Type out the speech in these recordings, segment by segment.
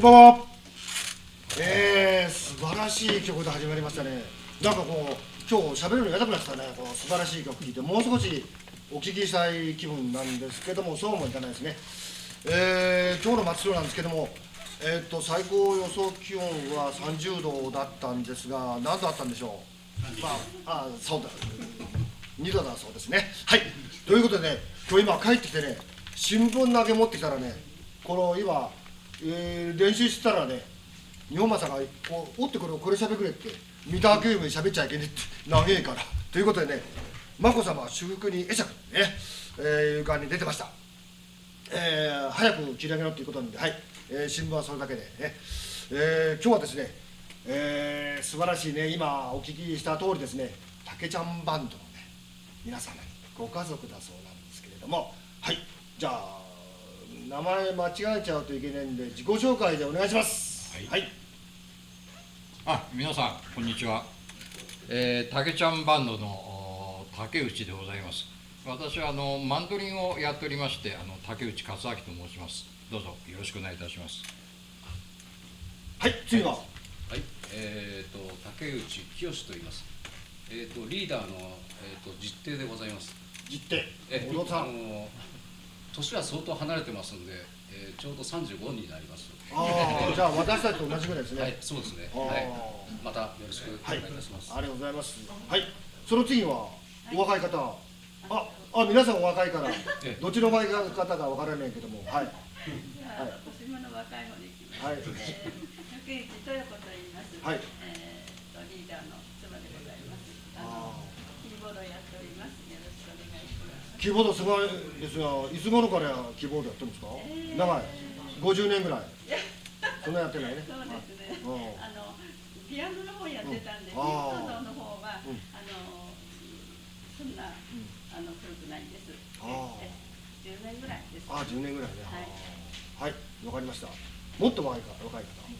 こんばんは。えー、素晴らしい曲で始まりましたね。なんかこう、今日喋るの嫌だくなってたね。この素晴らしい曲聴いて、もう少しお聞きしたい気分なんですけども、そうもいかないですね。えー、今日の松代なんですけども、えー、っと最高予想気温は30度だったんですが、何度あったんでしょう？まあ、あそうだ。2度だそうですね。はい。ということでね、今日今帰ってきてね、新聞投げ持ってきたらね、この今、えー練習してたらね、日本政がこう折ってこれをこれ喋くれって、三田教育に喋っちゃいけねえって、長えから。ということでね、眞子さまは修復に会釈ね、えー、いう感じに出てました。えー早く切り上げろということなんで、はい、えー新聞はそれだけでね、えー今日はですね、えー素晴らしいね、今お聞きした通りですね、たけちゃんバンドのね、皆様にご家族だそうなんですけれども、はい、じゃあ、名前間違えちゃうといけないんで、自己紹介でお願いします。はい。はい、あ皆さんこんにちは、えー、竹ちゃんバンドのお竹内でございます。私はあのマンドリンをやっておりましてあの竹内克明と申します。どうぞよろしくお願いいたします。はい、次は、はい、えー、と竹内清と言います。えー、とリーダーの、えー、と実定でございます。実手、え小野さん。年は相当離れてますんで、えーちょうど35になります。ああ、じゃあ私たちと同じぐらいですね。はい、そうですね。はい、またよろしくおはい、願いいたします。ありがとうございます。はい、その次はお若い方。あ、あ、皆さんお若いからえ、えどっちの若い方かわからないけども、はい。じゃあ、年下の若い方に行きます。はいえー竹内豊子と言います？はいえーとリーダーの妻でございます。ああのキーボードをやっております。よろしくお願いします。キーボードすごいですが、いつ頃からキーボードやってるんですか？えー長い。50年ぐらい。そんなやってないね。そうですね。うんあのピアノの方やってたんで、うんキーボードの方は、うんあのそんな、あの古くないんです。あーええ10年ぐらいです。あ、10年ぐらいね。はいはい、わかりました。もっと若いか、若い方。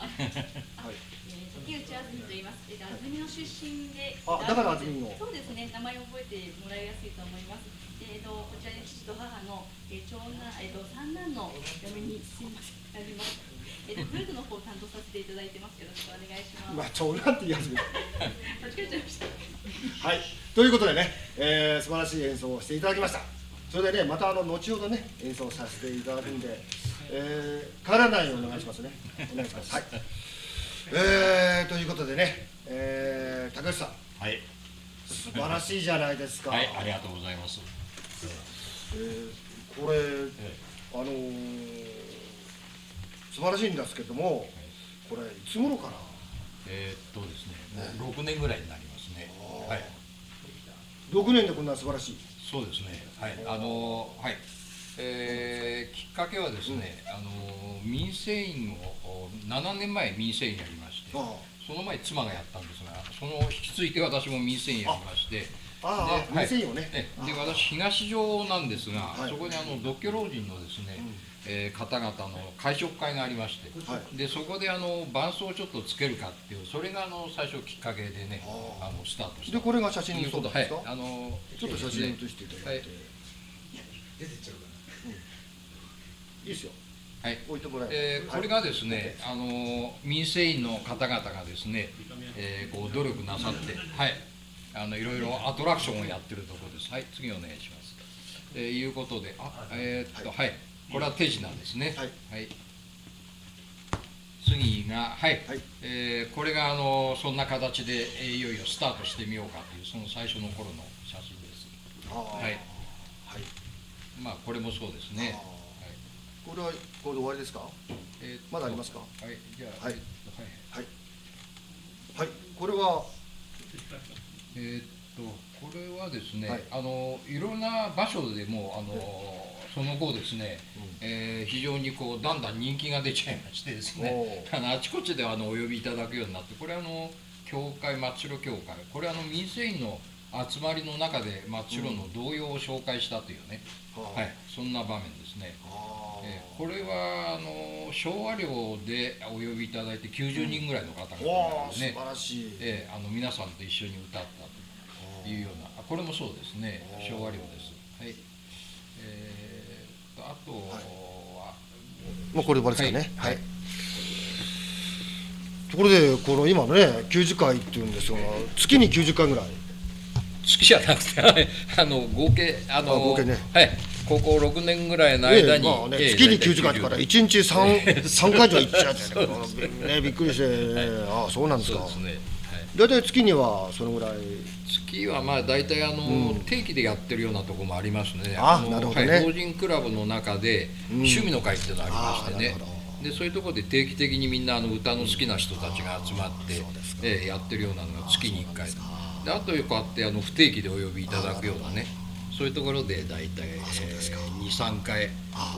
はい。竹内あずみと言います。えっと、安曇野出身で。あだから安曇野そうですね。名前を覚えてもらいやすいと思います。えっと、こちらで父と母の、えー、長男、えっと、三男の嫁にすみません。なります。えっと、フルートの方を担当させていただいてます。よろしくお願いします。まあ、長男って言い始めた。間違えちゃいました。はい、ということでね、えー素晴らしい演奏をしていただきました。それでね、またあの後ほどね、演奏させていただくんで、えー帰らないようにお願いしますね。お願いします。はい。えー、ということでね、えー、高橋さん、はい素晴らしいじゃないですか。はいありがとうございますえーこれ、あのー素晴らしいんですけども、これいつ頃から？えー、っとですねもう6年ぐらいになりますね。はい。6年でこんな素晴らしい？そうですね。はい。あのはい。えーきっかけはですね、あの民生委員をお7年前民生委員やりましてあその前妻がやったんですがその引き継いで私も民生委員やりましてああ、ではい。ね。えで私東城なんですが、はい。そこにあの独居老人のですね、えー方々の会食会がありまして、はい。でそこであの伴奏をちょっとつけるかっていうそれがあの最初きっかけでねああ。のスタートした。で、これが写真に撮ったんですか？あのちょっと写真に写していただいて。はい。いいですよ。はい。置いてもらえば。えーこれがですね、あの民生委員の方々がですね、えーこう努力なさって、はい、あのいろいろアトラクションをやってるところです。はい、次お願いします。えーいうことで、あ、えーっと、はい、これは手品ですね。はい次が、はい、はいえーこれがあのそんな形で、えーいよいよスタートしてみようかというその最初の頃の写真です。はいはい。まあこれもそうですね。あはいこれはこれで終わりですか？えーまだありますか？はい、じゃあ、はいはい。はい。これはえーっとこれはですね、はい。あのいろんな場所でもあのその後ですね、えー非常にこうだんだん人気が出ちゃいましてですねおあのあちこちであのお呼びいただくようになってこれはあの教会松代教会これはあの民生委員の集まりの中で松代の童謡を紹介したというね、はあ。はい、そんな場面ですね。えーこれはあの昭和寮でお呼びいただいて90人ぐらいの方がね、晴らしい。えーあの皆さんと一緒に歌ったというようなあこれもそうですね。昭和寮です。はい。えー、とあとは、もうこれで終わりですかね。はい。はい。ところでこの今のね90回っていうんですが月に90回ぐらい月じゃなくてはいあの合計あのあ合計ねはい高校6年ぐらいの間に、ええまあね月に90回から1日 3, 三回以上行っちゃってねねびっくりして、ああそうなんですかそうですね、はい大体月にはそのぐらい月はまあ大体あの、定期でやってるようなところもありますね。あなるほどねはい、法人クラブの中で趣味の会っていうのがありましてね。でそういうところで定期的にみんなあの歌の好きな人たちが集まってうですかええやってるようなのが月に1回であとよくあってあの不定期でお呼びいただくようなねそういうところで大体、えー、23回。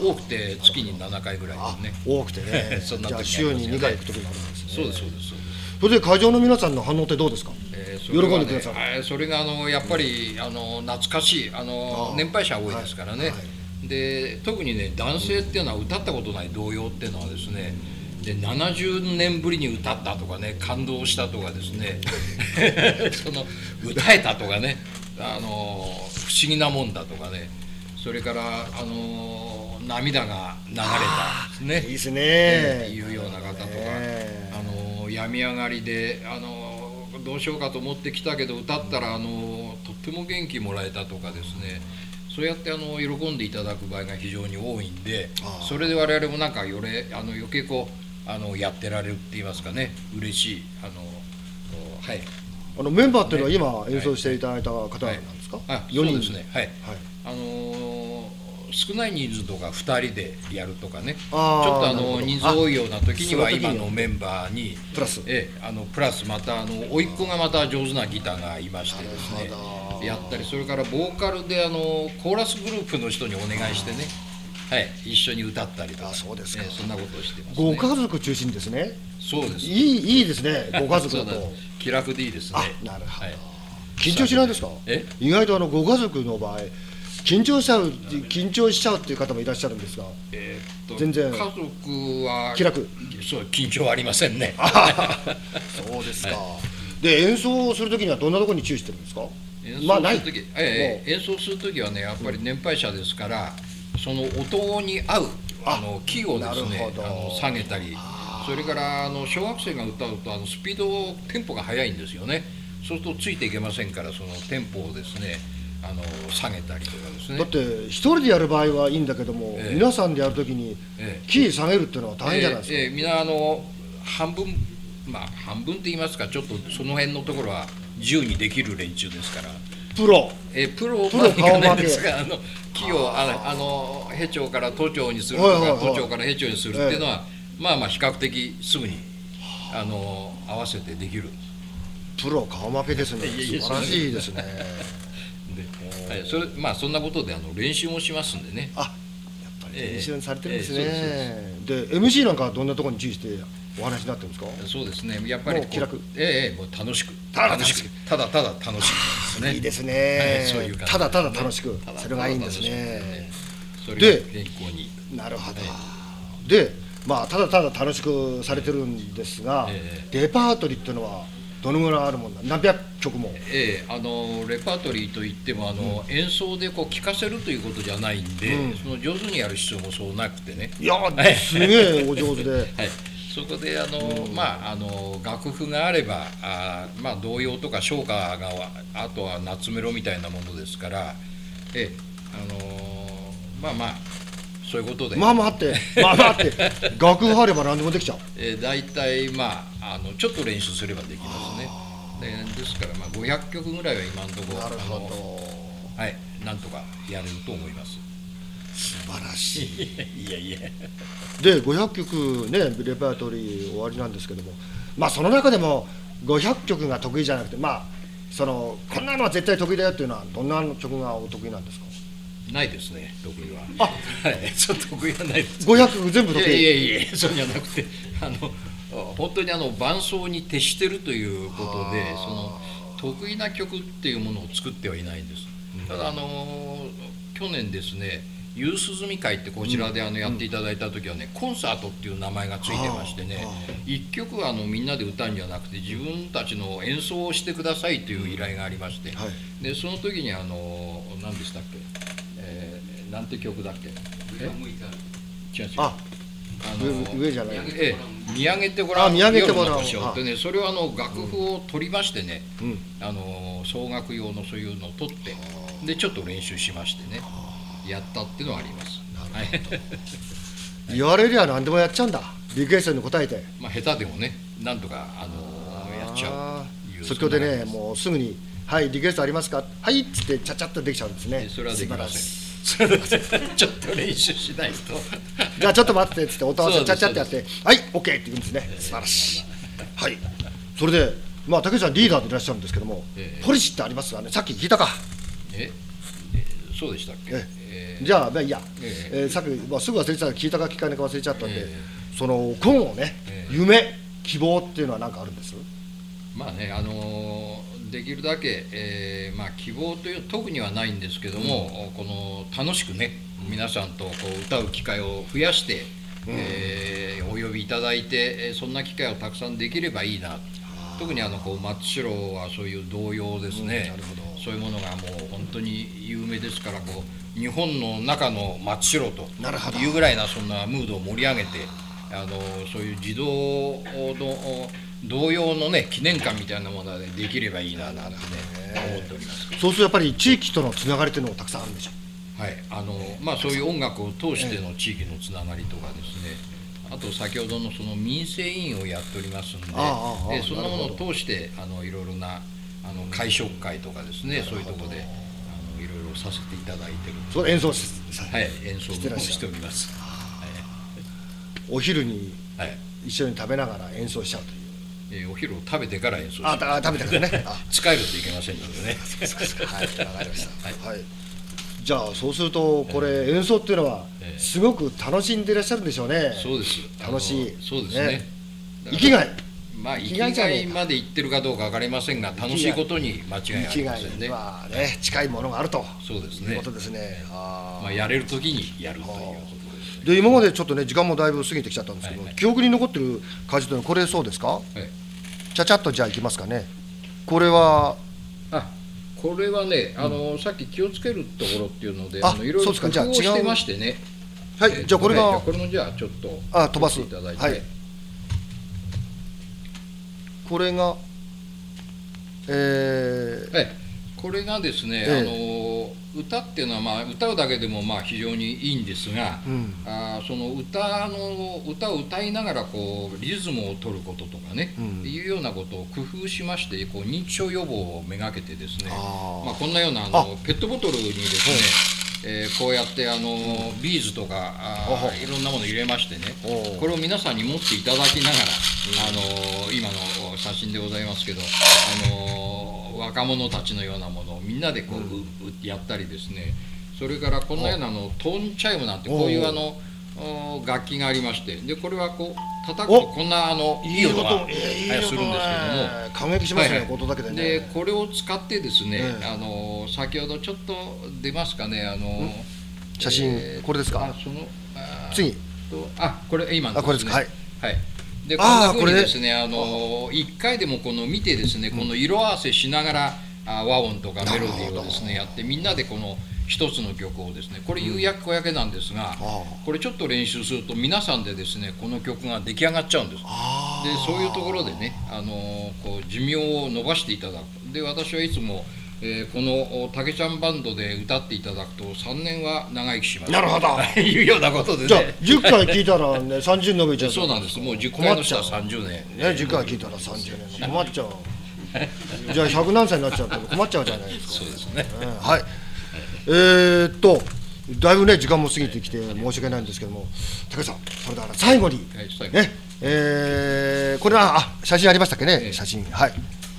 多くて月に7回ぐらいあですね。多くてね。そんな時じゃああ週にりますよね。2回行く時もあるんですね。そうですそうですそれで会場の皆さんの反応ってどうですか？えー喜んでくださいそれがあのやっぱりあの懐かしいあの年配者多いですからね、はいはで特にね男性っていうのは歌ったことない童謡っていうのはですねで70年ぶりに歌ったとかね感動したとかですね。その歌えたとかね。あの不思議なもんだとかね。それからあの涙が流れたね。いいですね。えーいうような方とか、ええ。あの病み上がりであのどうしようかと思ってきたけど歌ったらあのとっても元気もらえたとかですね。そうやってあの喜んでいただく場合が非常に多いんでそれで我々もなんかよれあの余計こうあのやってられるって言いますかね。嬉しい。あのはい。あのメンバーっていうのは今演奏していただいた方なんですか、あ四人。そうですね。はい。はい。あのー少ない人数とか2人でやるとかね。ちょっとあの人数多いような時には今のメンバーに。プラス。ええ、あのプラスまたあの甥っ子がまた上手なギターがいましてですね。やったりそれからボーカルであのコーラスグループの人にお願いしてね、はい、一緒に歌ったりとか。あそうですか。ええそんなことをしてます、ね、ご家族中心ですね。そうです。いいいいですね。ご家族だと。気楽でいいですね。あなるほど。はい。緊張しないですか？え？意外とあのご家族の場合緊張しちゃう緊張しちゃうっていう方もいらっしゃるんですが。えーっと全然。家族は気楽。そう緊張はありませんね。そうですか、で演奏するときにはどんなところに注意してるんですか？演奏まあない。する時、ええ演奏する時はねやっぱり年配者ですから、その音に合うあのキーをですねなるほど。あの下げたりそれからあの小学生が歌うとあのスピードテンポが速いんですよね。そうするとついていけませんからそのテンポをですねあの下げたりとかですね。だって一人でやる場合はいいんだけども、ええ。皆さんでやるときにええ。キー下げるっていうのは大変じゃないですか、ええ。ええ。みんなあの半分まあ半分って言いますかちょっとその辺のところは自由にできる連中ですから。プロ。えープロプロまでいかないですがあの木をあのあのヘチョウから都庁にするとか都庁からヘチョウにするっていうのは、まあまあ比較的すぐにあの合わせてできる。プロ顔負けですね。素晴らしいですね。で、はい、それまあそんなことであの練習もしますんでね。あやっぱり練習されてるんですね、えで MC なんかはどんなところに注意してお話になってるんですか？そうですね。やっぱり気楽？ええええもう楽しく。ただ楽しく。ただただ楽しく。ですね。いいですね、はいそういうただただ楽しく。それがいいんですね。くそれでが健康に。なるほど、でまあただただ楽しくされてるんですが、えレパートリーっていうのはどのぐらいあるもん何百曲も。ええあのレパートリーといってもあの、演奏でこう聴かせるということじゃないん。で、うんその上手にやる必要もそうなくてね、いやはいすげえお上手ではい、そこであの、まああの楽譜があればあまあ童謡とか唱歌があとは夏メロみたいなものですからええあのまあまあそういうことで、まあまああって。まあまああって。楽譜あれば何でもできちゃう。えー、大体まああのちょっと練習すればできますね。でですからまあ500曲ぐらいは今のところなるほあのどはいなんとかやれると思います素晴らしい。いやいや。で500曲ねレパートリー終わりなんですけども。まあその中でも500曲が得意じゃなくてまあそのこんなのは絶対得意だよっていうのはどんな曲がお得意なんですか？ないですね得意は。あはい。ちょっと得意はないです。500曲全部い得意？やいやいやいやそうじゃなくてあの本当にあの伴奏に徹してるということでその得意な曲っていうものを作ってはいないんです。ただあの去年ですね夕涼み会ってこちらであのやっていただいた時はねコンサートっていう名前がついてましてね一曲はあ。のみんなで歌うんじゃなくて自分たちの演奏をしてくださいという依頼がありましてはい。でその時にあの何でしたっけ、えーなんて曲だっけ？ある。違う違う。ああの上上じゃない。ええ。見上げてごらんあ見上げてもらう夜の星をってねそれをあの楽譜を取りましてね、うん。あの総楽用のそういうのを取ってでちょっと練習しましてねやったっていうのはあります。はい。言われりゃ何でもやっちゃうんだ。リクエストに応えて。まあ下手でもねなんとかあのやっちゃあう即興でねもうすぐに「はいリクエストありますか?」「はい」っつってちゃちゃっとできちゃうんですね。え それはできません。ちょっと練習しないと。じゃあちょっと待ってっつって音合わせちゃちゃってやって「はい OK」って言うんですね。素晴らしい。はい。それでまあ竹内さんリーダーでいらっしゃるんですけどもええポリシーってありますかね。さっき聞いたか。ええそうでしたっけ？ええー。じゃあまあいいや、ええーさっき、まあ、すぐ忘れてた聞いたか聞かないか忘れちゃったんで、えその今後ね、ええ夢希望っていうのは何かあるんです？まあね、あのーできるだけ、えーまあ、希望という特にはないんですけども、この楽しくね皆さんとこう歌う機会を増やして、えーお呼びいただいてえーそんな機会をたくさんできればいいな。特にあのこう松代はそういう童謡ですね、うんなるほどそういうものがもう本当に有名ですからこう日本の中の松代となるほど。いうぐらいなそんなムードを盛り上げてあのそういう児童の童謡のね記念館みたいなものでできればいいななんてね思っております。そうするとやっぱり地域とのつながりというのもたくさんあるんでしょはい、あのまあそういう音楽を通しての地域のつながりとかですね、あと先ほどのその民生委員をやっておりますんで、でそんなものを通してあのいろいろなあの会食会とかですね、そういうところであのいろいろさせていただいてる。それ演奏しさはい、演奏もしております。お昼にはい、はい一緒に食べながら演奏しちゃうという。えーお昼を食べてから演奏しあます。だ食べたからね。あ使えるといけませんのでね。はいわかりました。はい、じゃあそうするとこれ演奏っていうのはええすごく楽しんでいらっしゃるんでしょうね。そうです。楽しい。そうですね。ね。生きがいまあ生きがいまで言ってるかどうかわかりませんが、楽しいことに間違いありませんね。はね近いものがあるとそうですねいうこと。ですねあーまあやれるときにやるということです。で今までちょっとね時間もだいぶ過ぎてきちゃったんですけど、はいはい記憶に残ってる感じというのはこれそうですか？はい。ちゃちゃっとじゃあいきますかねこれは？あ、これはね、あのさっき気をつけるところっていうので、ああのいろいろ工夫をしてましてね。はい、えーじゃあこれが、はいこれもじゃあちょっとあ飛ばすいただいて。はいこれがえーはい、これがですね、ええ。あの歌っていうのは、まあ、歌うだけでもまあ非常にいいんですが、うん。あーその歌の歌を歌いながらこうリズムを取ることとかね、うん。いうようなことを工夫しましてこう認知症予防をめがけてですねまあ、こんなようなあのペットボトルにですね、えーこうやってあのビーズとかあいろんなもの入れましてねこれを皆さんに持っていただきながら、あの今の写真でございますけど、あの若者たちのようなものをみんなでこう、ううやったりですね。それからこんなようなあのトーンチャイムなんてこういうあのお楽器がありまして。でこれはこう叩くとこんなあのいい音がするんですけども。感激しますね、はいはい。音だけでねでこれを使ってですね、ええ。あの先ほどちょっと出ますかねあの写真えーこれですか？あその次。とあこれ今のあこれですか？はい。はい。でこんなふうにこれですねあの一回でもこの見てですねこの色合わせしながらあ和音とかメロディーをですねやってみんなでこの一つの曲をですねこれ釉薬小焼けなんですが、あこれちょっと練習すると皆さんでですねこの曲が出来上がっちゃうんです。あでそういうところでね、あのこう寿命を伸ばしていただく。で私はいつも、えーこのお竹ちゃんバンドで歌っていただくと3年は長生きします。なるほど。と いうようなことでじゃあね10回聞いたらね 30伸びちゃうそうなんです。もう10困っちゃう。回の人は30年。ね10回聞いたら30年。困っちゃう。じゃあ100何歳になっちゃうと困っちゃうじゃないですか。そうですね。うんはいえー、っとだいぶね時間も過ぎてきて申し訳ないんですけども高橋さんそれだから最後にねえー、これはあ写真ありましたっけね、ええ。写真。はい。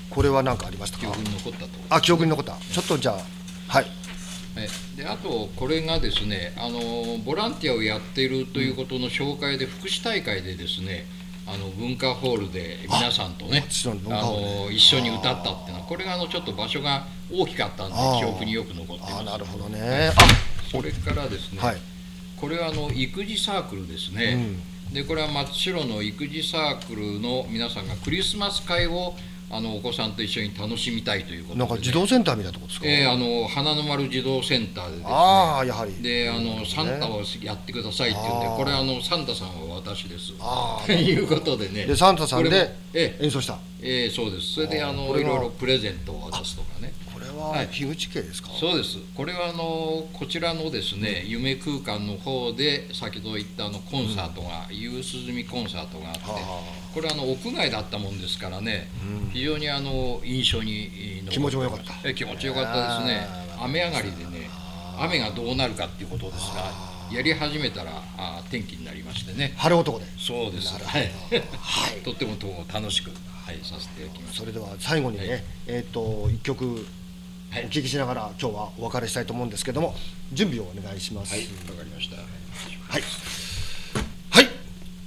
これは何かありましたか？記憶に残ったと。あ記憶に残った。ちょっとじゃあはい。はいであとこれがですねあのボランティアをやっているということの紹介で福祉大会でですねあの文化ホールで皆さんとねあの一緒に歌ったっていうのはこれがあのちょっと場所が大きかったんで記憶によく残ってます。あなるほどね。それからですね、はい。これはあの育児サークルですね、でこれは松代の育児サークルの皆さんがクリスマス会をあのお子さんと一緒に楽しみたいということで、なんか児童センターみたいなとこですか、えーあの花の丸児童センターでですね。ああやはり。であのサンタをやってくださいって言うんであー。これあのサンタさんは私です。あということでね。でサンタさんでえ演奏した。ええーそうです。それであのいろいろプレゼントを渡すとかねははい。樋口家ですか、そうです。これはあのこちらのですね夢空間の方で先ほど言ったあのコンサートが夕涼みコンサートがあってはこれはあの屋外だったもんですからね非常にあの印象に残気持ちも良かった。え気持ちよかったですね。雨上がりでね雨がどうなるかっていうことですがやり始めたらあー天気になりましてね。晴れ男で。そうです。はい、とっても楽しく、はい、させていただきましたそれでは最後にね、はい。えっ、と一曲おはい。聞きしながら今日はお別れしたいと思うんですけども準備をお願いします。はいわかりました。はい、はい、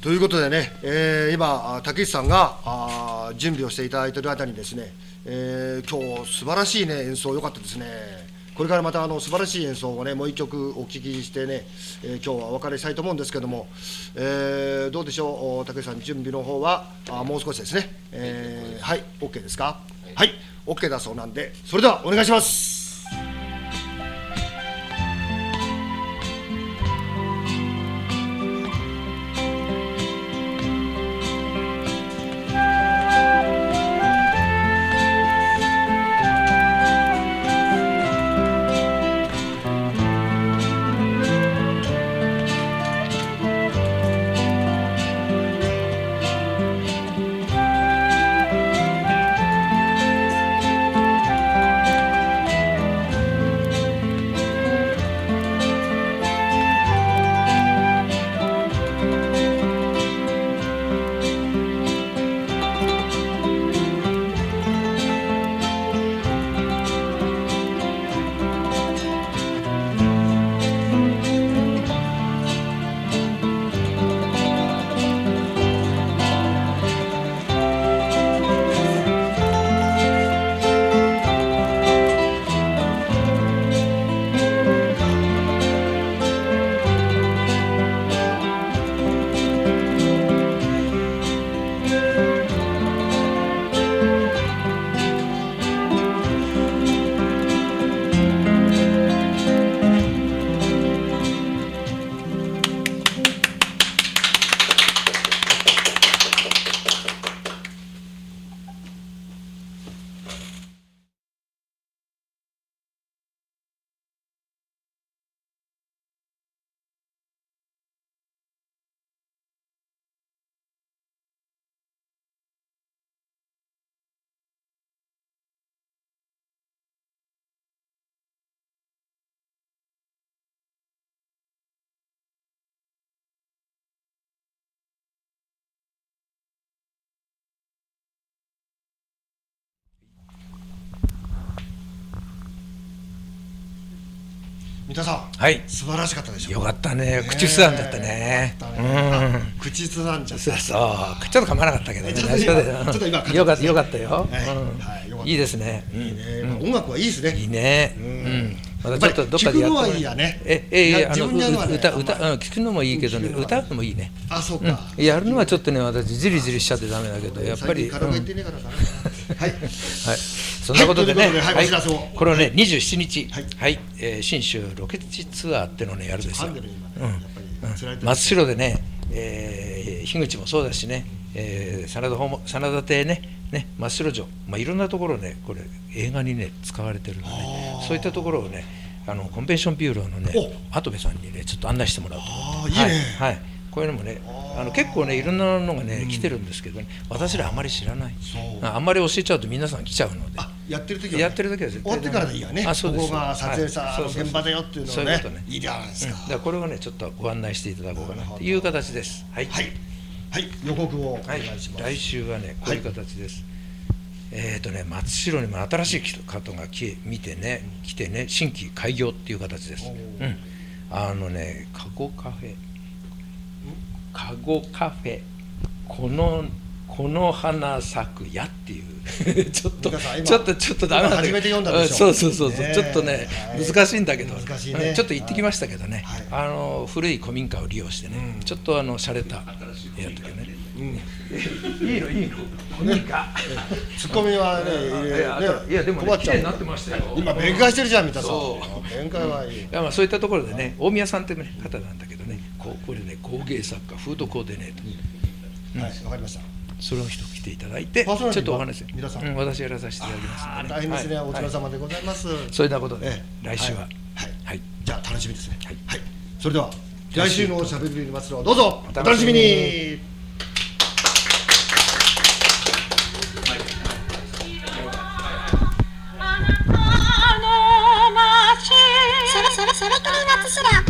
ということでね、えー今、あ竹内さんがあー準備をしていただいている間にですね、えー今日素晴らしい、ね、演奏、良かったですね、これからまたあの素晴らしい演奏をね、もう一曲お聴きしてね、えー今日はお別れしたいと思うんですけども、えーどうでしょう、お竹内さん、準備の方はあーもう少しですね、えーはい、OK ですか、はい、OK だそうなんで、それではお願いします。三田さん、はい。素晴らしかったでしょよかったね。口すだんだったね。口ずさんじゃった。そうそう。ちょっと噛まなかったけどね。ちょっと今よ。かったよかったよ、はいいですね、うんいいね、まあ音楽はいいですね。いいね。ううん。ん。またちょっとどっかでやっていいやね。え、え、え、あの歌歌うん聞くのもいいけどね、歌うのもいいね。あそうか、うん。やるのはちょっとね、私じりじりしちゃってダメだけど、やっぱり。はい。はい、そんなことでね、はいこれをね、27日、ははい。い、えー信州ロケ地ツアーってのをね、やるんですよ。噛ん。でる今ねうん。やっぱり釣られてる。松代でね、えー、樋口もそうだしね、えー、真田訪問真田邸ね、ね真っ白城、まあ、いろんなところね、これ、映画にね、使われてるのね、そういったところをね、あのコンベンションビューローのね、跡部さんにね、ちょっと案内してもらうと。あーいいね。はい、はい。こういうのもね、あの結構ね、いろんなのがね、来てるんですけどね、私らあまり知らない。ああんまり教えちゃうと皆さん来ちゃうので。あやってる時はね、やってる時は絶対終わってからでいいやね。あそうここが撮影したはい。現場だよっていうのをねそういうことね。いいじゃないですか。うん。だこれをねちょっとご案内していただこうかなという形です。はい、はい。はい。予告をおはい願いします、来週はねこういう形です、えっ、とね松代にも新しい方が来見てね来てね新規開業っていう形です。おうーん。あのねカゴカフェ。カゴカフェ。このこの花咲くやっていう。ちょっとちょっとちょっとダメだ初めて読んだでしょ？うんそうそうそうそう、ねえ。ちょっとね、はい。難しいんだけど難しいね。うんちょっと行ってきましたけどね、はい。あの古い古民家を利用してね、うん。ちょっとあの洒落たやったけどね、いいのいいの古民家。ツッコミはねいやね。いやでもね綺麗になってましたよ。今弁解してるじゃんみたいなそ弁解はいい。いやまあそういったところでね大宮さんって、ね、方なんだけどね。こうこれね工芸作家フードコーディネート、はいわかりましたその人来ていただいてちょっとお話皆さん。うん、私やらさせていただきますあーんで、大変ですね、はい。お疲れ様でございます、そうい。うようなことで、ええ。来週は。はい。はい。はい。じゃあ楽しみですね。はい。それでは来週。のおしゃべりにますどうぞ。おお楽しみに。にそれそれそれとり夏すら